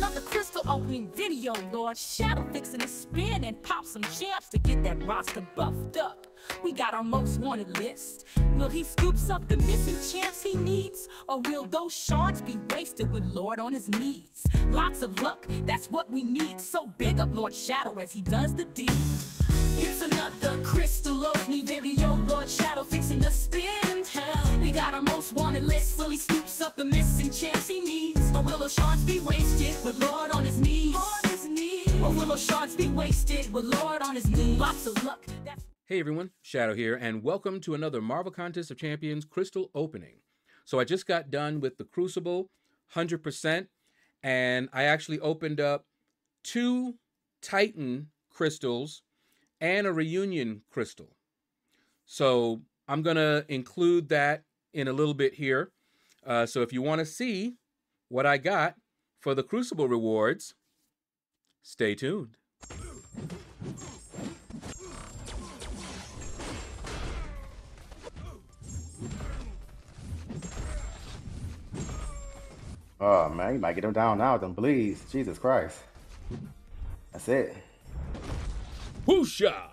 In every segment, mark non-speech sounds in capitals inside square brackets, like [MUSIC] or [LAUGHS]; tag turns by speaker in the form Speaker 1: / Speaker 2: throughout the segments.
Speaker 1: another crystal opening video, Lord. Shaedow fixing his spin and pop some champs to get that roster buffed up. We got our most wanted list. Will he scoops up the missing champs he needs? Or will those shards be wasted with Lord on his knees? Lots of luck, that's what we need. So big up Lord Shaedow as he does the deed. Here's another crystal opening video, Lord Shaedow fixing the spin. We got our most wanted list, Will he scoops up the missing chance he needs. Or will those be wasted with Lord on his knees? On his knees. Or will those be wasted with Lord on his knees? Lots of luck. That's
Speaker 2: Hey everyone, Shaedow here, and welcome to another Marvel Contest of Champions crystal opening. So I just got done with the Crucible 100%, and I actually opened up two Titan crystals and a Reunion crystal. So I'm going to include that in a little bit here. Uh, so if you want to see what I got for the Crucible rewards, stay tuned.
Speaker 3: Oh man, you might get him down now with them bleeds. Jesus Christ. That's it.
Speaker 2: Whoosha!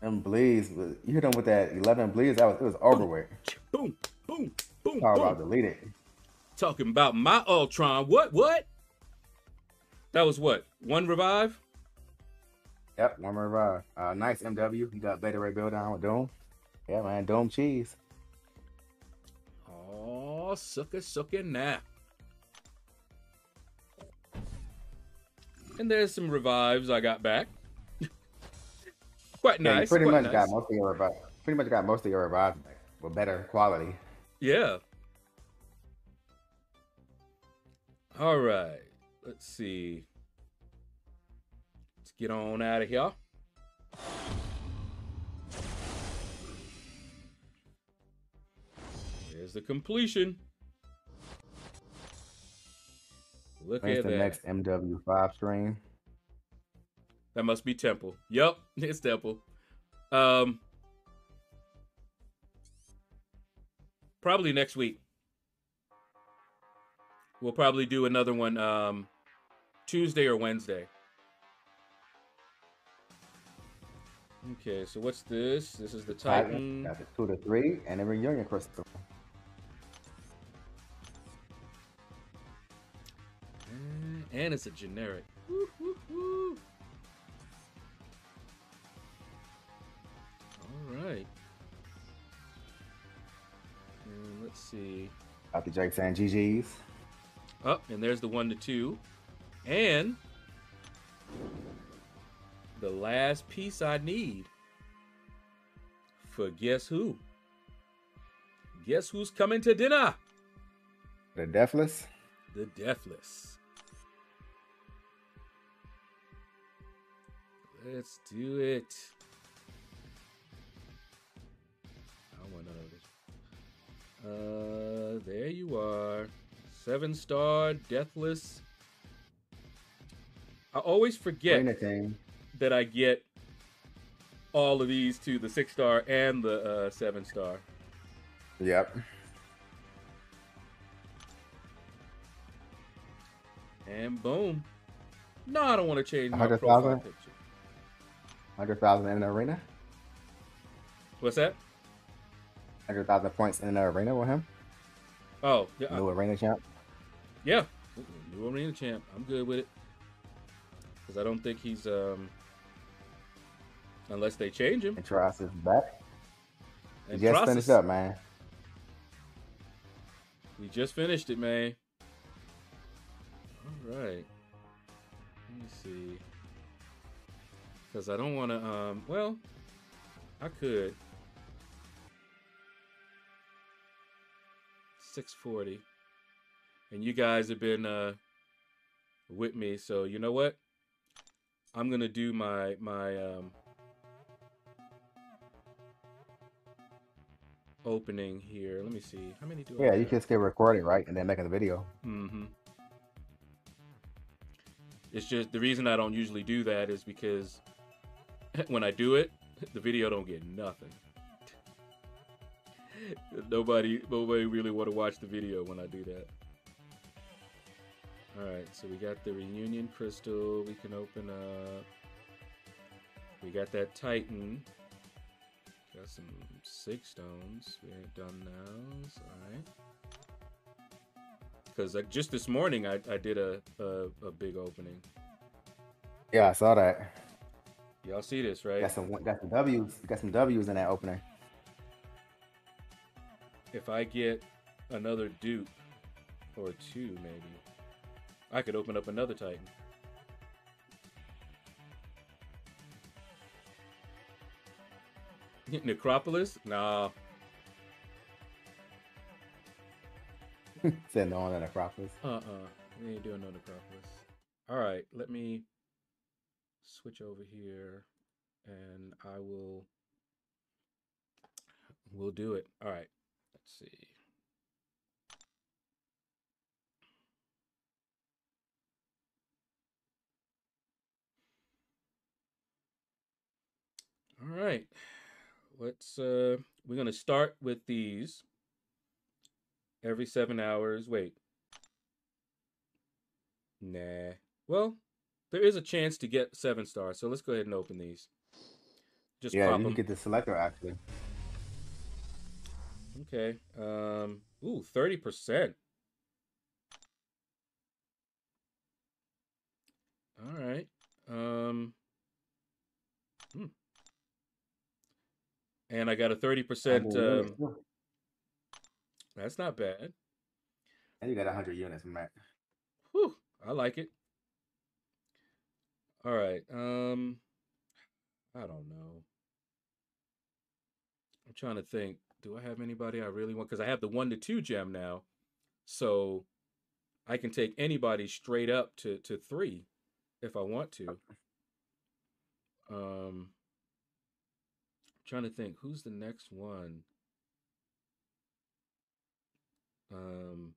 Speaker 3: Them bleeds, you hit him with that 11 bleeds, that was, it was over with.
Speaker 2: Boom, boom, boom,
Speaker 3: Talk about delete it.
Speaker 2: Talking about my Ultron. What? What? That was what? One revive?
Speaker 3: Yep, one revive. Uh, nice MW. You got Beta Ray Bill down with Doom. Yeah, man, Doom cheese.
Speaker 2: Oh, sucker, sucker, now. And there's some revives I got back. [LAUGHS] quite
Speaker 3: Yeah,
Speaker 2: nice.
Speaker 3: pretty
Speaker 2: quite
Speaker 3: much
Speaker 2: nice.
Speaker 3: got most of your revive. Pretty much got most of your revive back with better quality.
Speaker 2: Yeah. All right. Let's see. Let's get on out of here. There's the completion. Look
Speaker 3: When's
Speaker 2: at
Speaker 3: the
Speaker 2: that.
Speaker 3: next MW5 stream?
Speaker 2: That must be Temple. Yep, [LAUGHS] it's Temple. Um, probably next week. We'll probably do another one um, Tuesday or Wednesday. Okay, so what's this? This is the Titan.
Speaker 3: Got the two to three and the reunion crystal.
Speaker 2: Mm, And it's a generic. Woo, woo, woo. All right. And let's see.
Speaker 3: Got the and saying GG's.
Speaker 2: Oh, and there's the one to two. And the last piece I need for guess who? Guess who's coming to dinner?
Speaker 3: The Deathless.
Speaker 2: The Deathless. Let's do it. I don't want none of this. Uh, there you are. Seven star, Deathless. I always forget
Speaker 3: team.
Speaker 2: that I get all of these to the six star and the uh, seven star.
Speaker 3: Yep.
Speaker 2: And boom. No, I don't want to change my
Speaker 3: 100,000?
Speaker 2: profile picture.
Speaker 3: 100,000 in the arena.
Speaker 2: What's that?
Speaker 3: 100,000 points in the arena with him.
Speaker 2: Oh, yeah,
Speaker 3: New arena champ.
Speaker 2: Yeah. New arena champ. I'm good with it because I don't think he's um unless they change him.
Speaker 3: And Trice is back.
Speaker 2: And
Speaker 3: just
Speaker 2: Process-
Speaker 3: finished up, man.
Speaker 2: We just finished it, man. All right. Let me see. Because I don't want to. Um. Well, I could. 640. And you guys have been uh with me, so you know what? I'm gonna do my my um opening here. Let me see. How many do I
Speaker 3: Yeah, you
Speaker 2: have?
Speaker 3: can skip recording, right? And then making the video.
Speaker 2: Mm-hmm. It's just the reason I don't usually do that is because [LAUGHS] when I do it, [LAUGHS] the video don't get nothing. [LAUGHS] nobody, nobody really want to watch the video when I do that. All right, so we got the reunion crystal. We can open up. We got that Titan. Got some six stones. We ain't done those. All right. Because like just this morning, I, I did a, a a big opening.
Speaker 3: Yeah, I saw that.
Speaker 2: Y'all see this, right?
Speaker 3: Got some got some W's. Got some W's in that opening.
Speaker 2: If I get another dupe or two, maybe I could open up another Titan. [LAUGHS] Necropolis? Nah. [LAUGHS]
Speaker 3: Sitting on an Acropolis.
Speaker 2: Uh-uh. We ain't doing no Necropolis. All right, let me switch over here and I will we'll do it. All right. Let's see. All right. Let's uh we're going to start with these every 7 hours. Wait. Nah. Well, there is a chance to get 7 stars. So let's go ahead and open these. Just
Speaker 3: Yeah, you can get the selector actually.
Speaker 2: Okay. Um ooh, 30%. All right. Um And I got a 30% um that's not bad.
Speaker 3: And you got hundred units, Matt.
Speaker 2: Whew, I like it. All right. Um I don't know. I'm trying to think. Do I have anybody I really want? Because I have the one to two gem now. So I can take anybody straight up to, to three if I want to. Um trying to think who's the next one. Um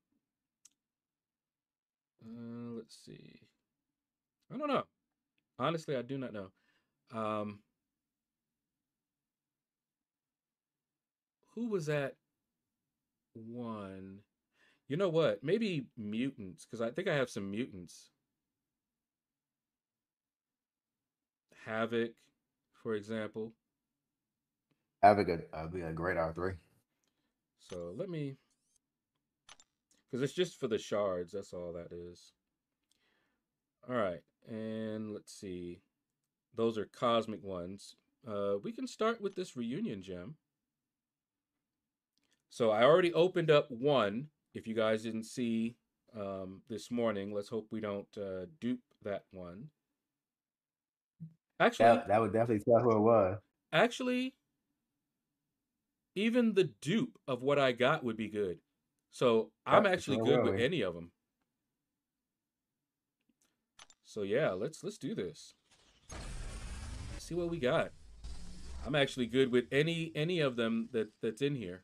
Speaker 2: uh, let's see. I don't know. Honestly, I do not know. Um who was that one? You know what? Maybe mutants, because I think I have some mutants. Havoc, for example.
Speaker 3: Have a good uh, be a great R three.
Speaker 2: So let me, because it's just for the shards. That's all that is. All right, and let's see. Those are cosmic ones. Uh, we can start with this reunion gem. So I already opened up one. If you guys didn't see um, this morning, let's hope we don't uh, dupe that one. Actually,
Speaker 3: That that would definitely tell who it was.
Speaker 2: actually, even the dupe of what I got would be good. So I'm
Speaker 3: Yep,
Speaker 2: actually good
Speaker 3: will
Speaker 2: with any of them. So yeah, let's let's do this. See what we got. I'm actually good with any any of them that that's in here.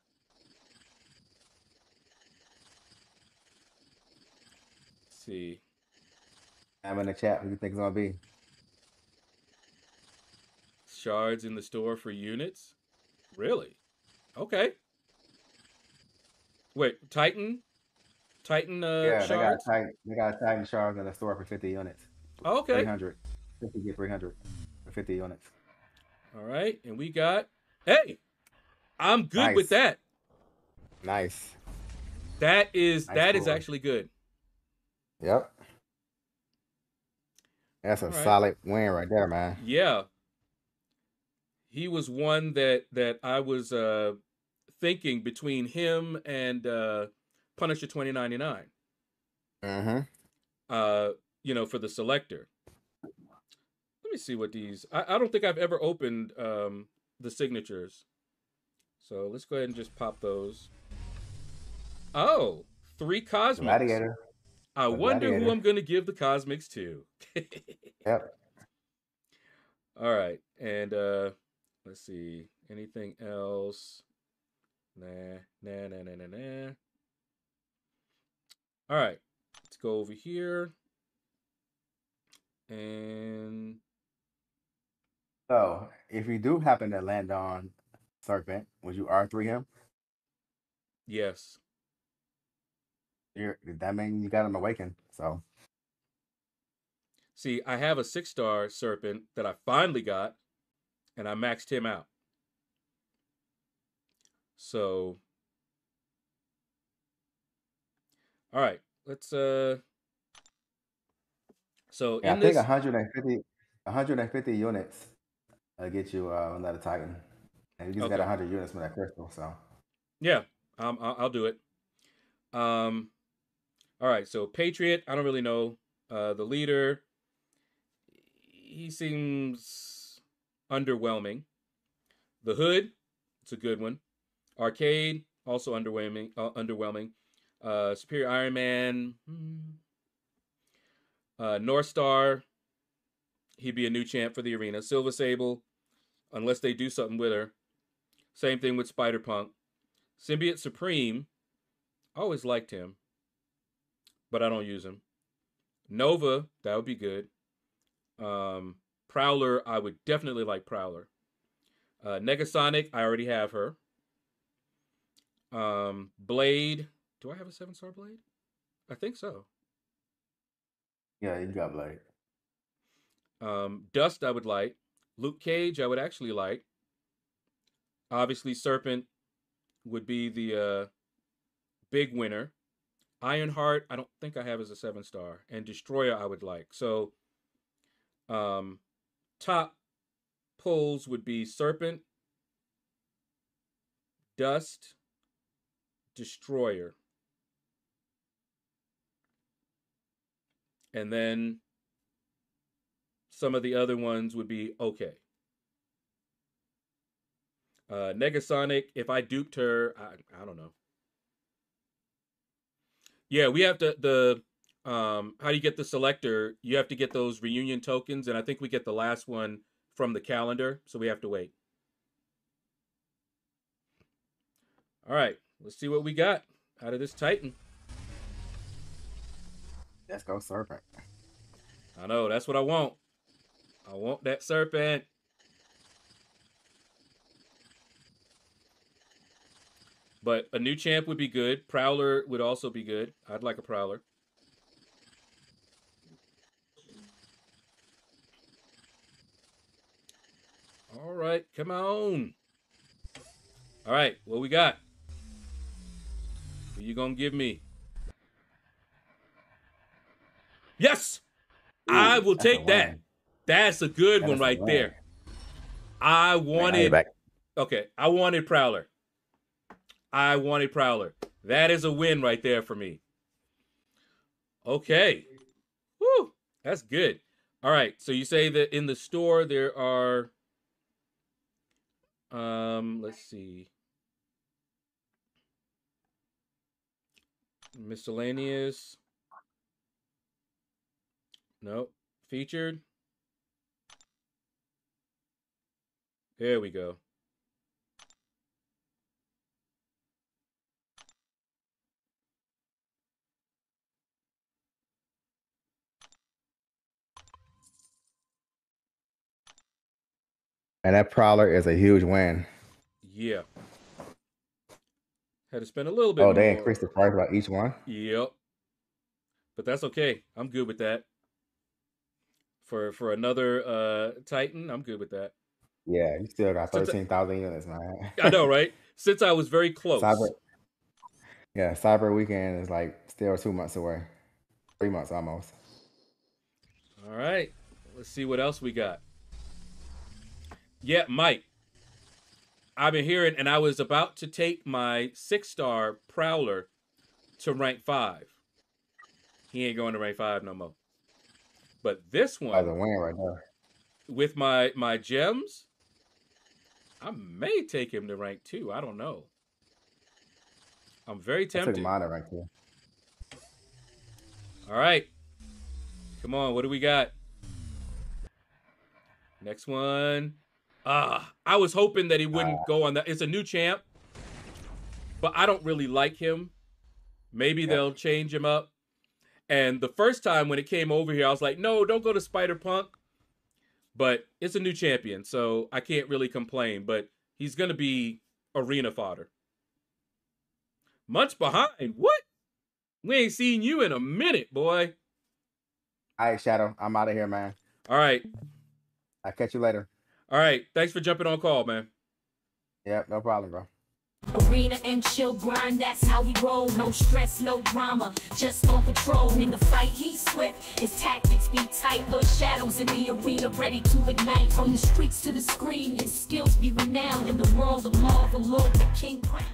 Speaker 2: Let's see.
Speaker 3: I'm in the chat. Who do you think it's gonna be?
Speaker 2: Shards in the store for units? Really? Okay. Wait, Titan? Titan uh
Speaker 3: yeah, they got
Speaker 2: shards?
Speaker 3: Titan. They got Titan shards in the store for fifty units.
Speaker 2: Oh, okay.
Speaker 3: 300. 50 get 300 for 50 units.
Speaker 2: All right, and we got hey, I'm good with that.
Speaker 3: Nice.
Speaker 2: That is
Speaker 3: Nice
Speaker 2: that is
Speaker 3: boy.
Speaker 2: actually good.
Speaker 3: Yep. That's a
Speaker 2: right.
Speaker 3: solid win right there, man.
Speaker 2: Yeah. He was one that that I was uh thinking between him and uh Punisher 2099.
Speaker 3: Mm-hmm.
Speaker 2: Uh, you know, for the selector. Let me see what these I, I don't think I've ever opened um the signatures. So let's go ahead and just pop those. Oh, three cosmics.
Speaker 3: Gladiator.
Speaker 2: I wonder who. I'm going to give the cosmics to. [LAUGHS]
Speaker 3: Yep.
Speaker 2: All right, and uh let's see. Anything else? Nah, nah, nah, nah, nah, nah. All right, let's go over here. And
Speaker 3: So if you do happen to land on Serpent, would you R3 him?
Speaker 2: yes,
Speaker 3: You're, that means you got him awakened. So
Speaker 2: See, I have a six star serpent that I finally got, and I maxed him out. So, all right, let's uh. So
Speaker 3: Yeah, I think
Speaker 2: this,
Speaker 3: 150, 150 units uh, get you uh, another Titan. And you just got
Speaker 2: okay,
Speaker 3: 100 units from that crystal. So
Speaker 2: yeah, um, I'll, I'll do it. Um, all right, so Patriot, I don't really know. Uh, the leader, he seems underwhelming. The Hood, it's a good one. Arcade, also underwhelming. Uh, underwhelming. Uh, Superior Iron Man, hmm. uh, Northstar, he'd be a new champ for the arena. Silver Sable, unless they do something with her. Same thing with Spider Punk. Symbiote Supreme, I always liked him, but I don't use him. Nova, that would be good. Um, Prowler, I would definitely like Prowler. Uh, Negasonic, I already have her. Um, Blade, do I have a seven star Blade? I think so.
Speaker 3: yeah, you got Blade.
Speaker 2: Um, Dust, I would like. Luke Cage, I would actually like. Obviously, Serpent would be the uh, big winner. Ironheart, I don't think I have as a seven star, and Destroyer, I would like. So, um, top pulls would be Serpent, Dust, Destroyer, and then some of the other ones would be okay. Uh, Negasonic, if I duped her, I, I don't know. Yeah, we have to the um how do you get the selector? You have to get those reunion tokens, and I think we get the last one from the calendar, so we have to wait. All right, let's see what we got out of this Titan.
Speaker 3: Let's go Serpent.
Speaker 2: I know that's what I want. I want that serpent. But a new champ would be good. Prowler would also be good. I'd like a Prowler. All right, come on. All right, what we got? You gonna give me? Yes, I will take that. That's a good one right there. I
Speaker 3: Man,
Speaker 2: wanted
Speaker 3: back.
Speaker 2: okay, I wanted Prowler. I wanted Prowler. That is a win right there for me. Okay. Woo, that's good. All right. So you say that in the store there are um let's see. Miscellaneous. Nope. Featured. There we go.
Speaker 3: And that Prowler is a huge win.
Speaker 2: Yeah. Had to spend a little bit
Speaker 3: Oh,
Speaker 2: more.
Speaker 3: they increased the price by each one.
Speaker 2: Yep. But that's okay. I'm good with that. For for another uh Titan, I'm good with that.
Speaker 3: Yeah, you still got
Speaker 2: I,
Speaker 3: 13,000 units, man. [LAUGHS]
Speaker 2: I know, [LAUGHS] right? Since I was very close.
Speaker 3: Cyber, yeah, Cyber Weekend is like still two months away, three months almost.
Speaker 2: All right. Let's see what else we got. Yeah, Mike. I've been hearing, and I was about to take my six star Prowler to rank five. He ain't going to rank five no more. But this
Speaker 3: a
Speaker 2: one,
Speaker 3: win right there.
Speaker 2: with my my gems, I may take him to rank two. I don't know. I'm very
Speaker 3: I took
Speaker 2: tempted.
Speaker 3: mine right there.
Speaker 2: All right. Come on, what do we got? Next one. Ah, I was hoping that he wouldn't go on that. It's a new champ, but I don't really like him. Maybe
Speaker 3: Yeah.
Speaker 2: they'll change him up. And the first time when it came over here, I was like, no, don't go to Spider Punk. But it's a new champion, so I can't really complain. But he's gonna be arena fodder. Much behind. What? We ain't seen you in a minute, boy.
Speaker 3: All right, Shaedow. I'm out of here, man.
Speaker 2: All right.
Speaker 3: I'll catch you later.
Speaker 2: All right. Thanks for jumping on call, man.
Speaker 3: Yep, no problem, bro.
Speaker 1: Arena and chill grind, that's how we roll. No stress, no drama, just on patrol. In the fight, he's swift. His tactics be tight, the shadows in the arena ready to ignite. From the streets to the screen, his skills be renowned in the world of Marvel. Lord, the King Crown.